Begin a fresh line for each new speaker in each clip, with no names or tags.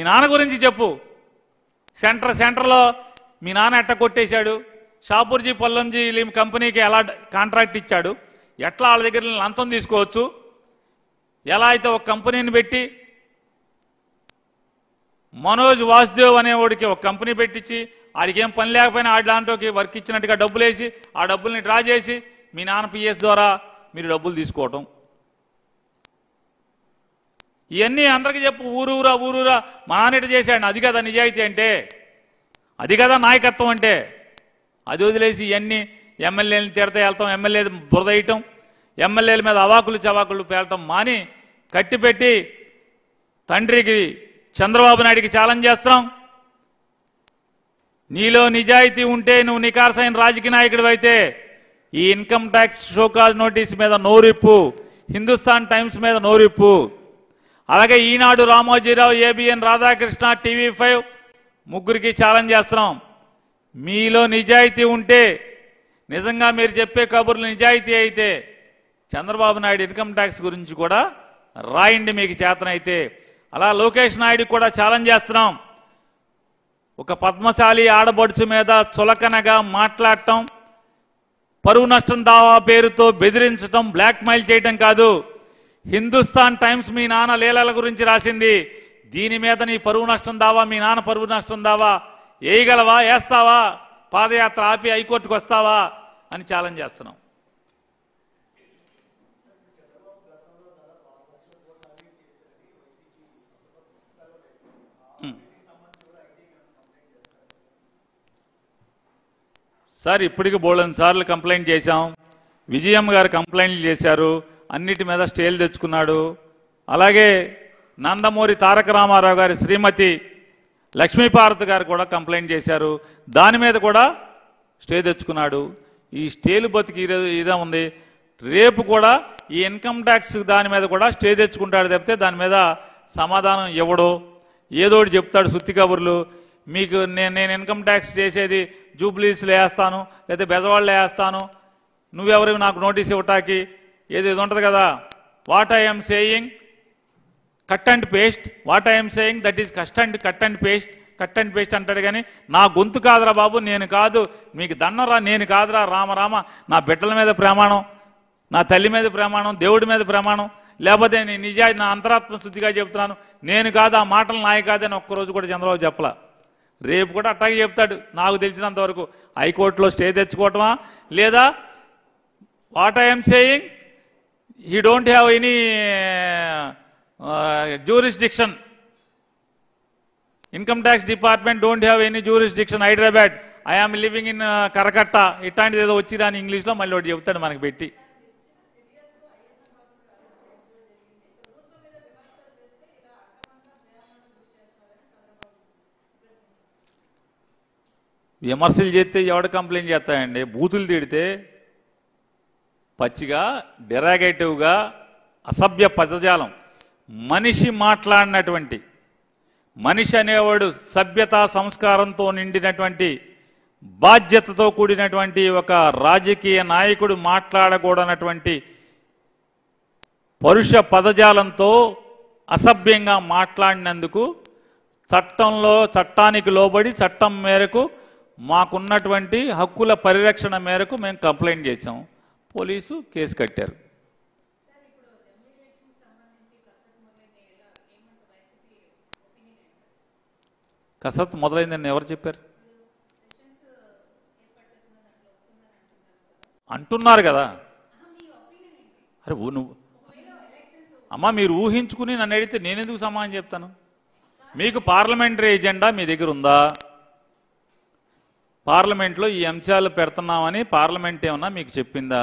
మీ నాన్న గురించి చెప్పు. సెంటర్ సెంటర్లో మీ నాన్న ఎట్ట కొట్టేశాడు? షాపూర్జీ పొల్లంజీ లిమ్ కంపెనీకి ఎలా కాంట్రాక్ట్ ఇచ్చాడు? ఎట్లా వాళ్ళ దగ్గర లంచం తీసుకోవచ్చు? ఎలా అయితే ఒక కంపెనీని పెట్టి మనోజ్ వాసుదేవ్ అనేవాడికి ఒక కంపెనీ పెట్టించి ఆడికి ఏం పని లేకపోయినా ఆడి దాంట్లోకి వర్క్ ఇచ్చినట్టుగా డబ్బులు వేసి ఆ డబ్బుల్ని డ్రా చేసి మీ నాన్న పిఎస్ ద్వారా మీరు డబ్బులు తీసుకోవటం. ఇవన్నీ అందరికీ చెప్పు ఊరూరా ఊరూరా. మా చేశాడు. అది కదా నిజాయితీ అంటే. అది కదా నాయకత్వం అంటే. అది వదిలేసి ఇవన్నీ ఎమ్మెల్యేలను తిడతా వెళ్తాం ఎమ్మెల్యే బురద వేయటం ఎమ్మెల్యేల మీద అవాకులు చవాకులు పేలటం మాని కట్టిపెట్టి తండ్రికి చంద్రబాబు నాయుడికి ఛాలెంజ్ చేస్తున్నాం. నీలో నిజాయితీ ఉంటే నువ్వు నికార్సైన రాజకీయ నాయకుడు అయితే ఈ ఇన్కమ్ ట్యాక్స్ షోకాజ్ నోటీస్ మీద నోరిప్పు. హిందుస్థాన్ టైమ్స్ మీద నోరిప్పు. అలాగే Eenadu Ramoji Rao ABN Radhakrishna TV five ముగ్గురికి ఛాలెంజ్ చేస్తున్నాం. మీలో నిజాయితీ ఉంటే నిజంగా మీరు చెప్పే కబుర్లు నిజాయితీ అయితే చంద్రబాబు నాయుడు ఇన్కమ్ ట్యాక్స్ గురించి కూడా రాయండి మీకు చేతనైతే. అలా లోకేష్ నాయుడు కూడా ఛాలెంజ్ చేస్తున్నాం. ఒక పద్మశాలి ఆడబడుచు మీద చులకనగా మాట్లాడటం పరువు నష్టం దావా పేరుతో బెదిరించటం బ్లాక్మెయిల్ చేయటం కాదు. హిందుస్థాన్ టైమ్స్ మీ నాన్న లీలల గురించి రాసింది. దీని మీద నీ పరువు నష్టం దావా మీ నాన్న పరువు నష్టం దావా. వేయగలవా వేస్తావా పాదయాత్ర ఆపి హైకోర్టుకు వస్తావా? అని ఛాలెంజ్ చేస్తున్నాం. సార్ ఇప్పటికి బోళ్ళని సార్లు కంప్లైంట్ చేశాం. విజయమ్మ గారు కంప్లైంట్లు చేశారు. అన్నిటి మీద స్టేలు తెచ్చుకున్నాడు. అలాగే నందమూరి తారక రామారావు గారి శ్రీమతి లక్ష్మీపార్వతి గారు కూడా కంప్లైంట్ చేశారు. దాని మీద కూడా స్టే తెచ్చుకున్నాడు. ఈ స్టేలు బతికి ఇదే- ఉంది. రేపు కూడా ఈ ఇన్కమ్ ట్యాక్స్ దాని మీద కూడా స్టే తెచ్చుకుంటాడు తప్పితే దాని మీద సమాధానం ఇవ్వడు ఏదోటి చెప్తాడు సుత్తి కబుర్లు. మీకు నేను నేను ఇన్కమ్ ట్యాక్స్ చేసేది జూబ్లీస్లో వేస్తాను లేదా బెజవాళ్ళు వేస్తాను. నువ్వెవరు నాకు నోటీస్ ఇవ్వటానికి? ఏది ఉంటుంది కదా. What I'm saying cut and paste what I'm saying that is cast and cut and paste cut and paste అంటాడు కానీ నా గొంతు కాదురా బాబు నేను కాదు. మీకు దన్నరా నేను కాదురా రామ రామ. నా బిడ్డల మీద ప్రమాణం నా తల్లి మీద ప్రమాణం దేవుడి మీద ప్రమాణం. లేకపోతే నేను నిజాయి నా అంతరాత్మ శుద్ధిగా చెప్తున్నాను. నేను కాదు ఆ మాటలు నాయ కాదని ఒక్కరోజు కూడా చంద్రబాబు చెప్పలా. రేపు కూడా అట్టాగే చెప్తాడు నాకు తెలిసినంత వరకు హైకోర్టులో స్టే తెచ్చుకోవటమా? లేదా what I'm saying he don't have any uh, jurisdiction income tax department don't have any jurisdiction Hyderabad I am living in Karakatta ఇట్లాంటిది ఏదో వచ్చిరా అని ఇంగ్లీష్లో మళ్ళీ ఒకటి చెప్తాడు మనకి పెట్టి విమర్శలు చేస్తే ఎవడు కంప్లైంట్ చేస్తాయండి బూతులు తిడితే పచ్చిగా డెరాగేటివ్గా అసభ్య పదజాలం. మనిషి మాట్లాడినటువంటి మనిషి అనేవాడు సభ్యత సంస్కారంతో నిండినటువంటి బాధ్యతతో కూడినటువంటి ఒక రాజకీయ నాయకుడు మాట్లాడకూడనటువంటి పరుష పదజాలంతో అసభ్యంగా మాట్లాడినందుకు చట్టంలో చట్టానికి లోబడి చట్టం మేరకు మాకున్నటువంటి హక్కుల పరిరక్షణ మేరకు మేము కంప్లైంట్ చేసాం పోలీసు కేసు కట్టారు. కసరత్తు మొదలైందని ఎవరు చెప్పారు? అంటున్నారు కదా. అరే నువ్వు అమ్మా మీరు ఊహించుకుని నన్ను అడిగితే నేను ఎందుకు సమాధానం చెప్తాను? మీకు పార్లమెంటరీ ఎజెండా మీ దగ్గర ఉందా? పార్లమెంట్లో ఈ అంశాలు పెడుతున్నామని పార్లమెంట్ ఏమన్నా మీకు చెప్పిందా?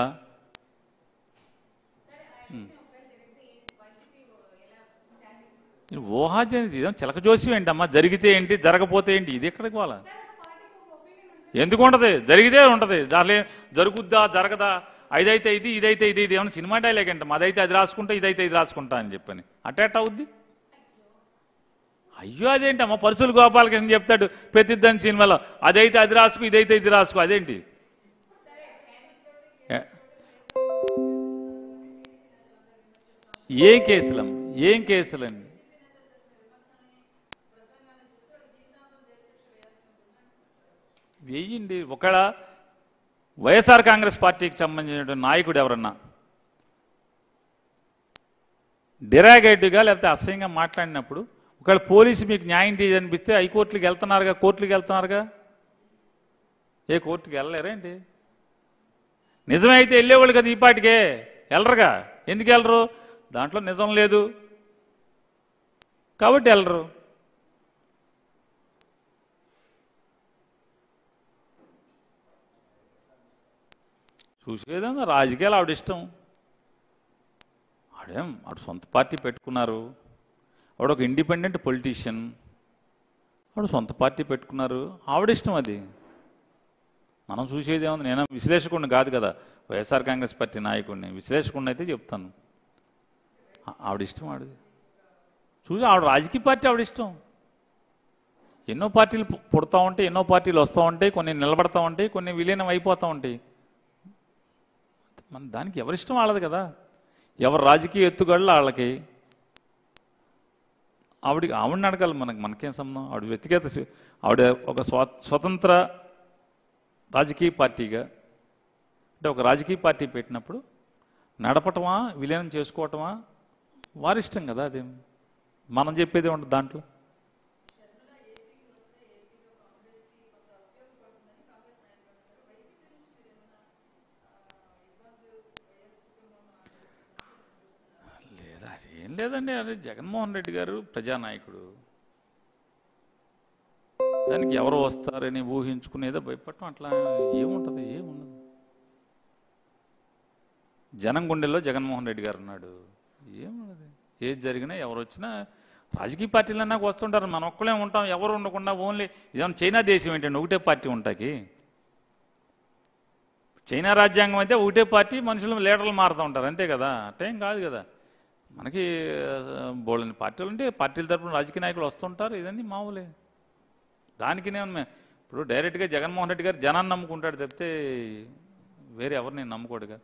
ఊహాజనిది చిలక జోసి ఏంటమ్మా? జరిగితే ఏంటి జరగపోతే ఏంటి? ఇది ఎక్కడికి వాళ్ళ ఎందుకు ఉంటది? జరిగితే ఉంటది. దాంట్లో ఏం జరుగుద్దా జరగదా? అదైతే ఇది ఇదైతే ఇది ఇది ఏమన్నా సినిమా డైలాగ్ అంటాం అదైతే అది రాసుకుంటా ఇదైతే ఇది రాసుకుంటా అని చెప్పని. అట్టేట అవుద్ది? అయ్యో అదేంటమ్మా? పరుసులు గోపాలకృష్ణ చెప్తాడు ప్రతిద్దని సినిమాలో. అదైతే అది రాసుకు ఇదైతే ఇది రాసుకో అదేంటి? ఏం? కేసులం ఏం కేసులండి? వెయ్యండి ఒకళ్ళ వైఎస్ఆర్ కాంగ్రెస్ పార్టీకి సంబంధించిన నాయకుడు ఎవరన్నా? డిరాగేటివ్గా లేకపోతే అసహ్యంగా మాట్లాడినప్పుడు ఒకవేళ పోలీసు మీకు న్యాయం అనిపిస్తే హైకోర్టుకి వెళ్తున్నారుగా కోర్టుకి వెళ్తున్నారుగా? ఏ కోర్టుకి వెళ్ళలేరేంటి నిజమే అయితే వెళ్ళేవాళ్ళు కదా ఈ పాటికే. వెళ్ళరుగా. ఎందుకు వెళ్ళరు? దాంట్లో నిజం లేదు. కాబట్టి వెళ్ళరు. చూసేదేమో రాజకీయాలు ఆవిడ ఇష్టం. ఆడేం ఆవిడ సొంత పార్టీ పెట్టుకున్నారు. ఆవిడ ఒక ఇండిపెండెంట్ పొలిటీషియన్. ఆవిడ సొంత పార్టీ పెట్టుకున్నారు. ఆవిడ ఇష్టం అది. మనం చూసేది ఏముంది? నేను విశ్లేషకుడిని కాదు కదా. వైఎస్ఆర్ కాంగ్రెస్ పార్టీ నాయకుడిని. విశ్లేషకుడిని అయితే చెప్తాను. ఆవిడ ఇష్టం ఆవిడది. చూసి ఆవిడ రాజకీయ పార్టీ ఆవిడ ఇష్టం ఎన్నో పార్టీలు పుడతా ఉంటాయి ఎన్నో పార్టీలు వస్తూ ఉంటాయి కొన్ని నిలబడతా ఉంటాయి కొన్ని విలీనం అయిపోతూ ఉంటాయి. మన దానికి ఎవరిష్టం వాళ్ళది కదా? ఎవరు రాజకీయ ఎత్తుగడలు వాళ్ళకి? ఆవిడికి ఆవిడని అడగాలి మనకి మనకేం సంబంధం? ఆవిడ వ్యక్తిగత ఆవిడ ఒక స్వతంత్ర రాజకీయ పార్టీగా అంటే ఒక రాజకీయ పార్టీ పెట్టినప్పుడు నడపటమా విలీనం చేసుకోవటమా వారిష్టం కదా అది. మనం చెప్పేది ఉంటుంది దాంట్లో లేదా ఏం లేదండి అదే జగన్మోహన్ రెడ్డి గారు ప్రజానాయకుడు. దానికి ఎవరు వస్తారని ఊహించుకునేదో భయపడటం అట్లా ఏముంటుంది ఏముండదు. జనం గుండెల్లో జగన్మోహన్ రెడ్డి గారు ఉన్నాడు. ఏముండదు ఏది జరిగినా ఎవరు వచ్చినా రాజకీయ పార్టీలన్నా వస్తుంటారు మనం ఒక్కలే ఉంటాం ఎవరు ఉండకుండా ఓన్లీ ఇదేమన్నా చైనా దేశం ఏంటండి ఒకటే పార్టీ ఉంటాకి. చైనా రాజ్యాంగం అయితే ఒకటే పార్టీ మనుషులు లీడర్లు మారుతూ ఉంటారు అంతే కదా అట్టేం కాదు కదా. మనకి బోళ్ళని పార్టీలు ఉంటే పార్టీల తరపున రాజకీయ నాయకులు వస్తుంటారు ఇదండి మామూలే. దానికి నేను ఇప్పుడు డైరెక్ట్గా జగన్మోహన్ రెడ్డి గారు జనాన్ని నమ్ముకుంటాడు తప్పితే వేరే ఎవరిని నమ్ముకోడుగా?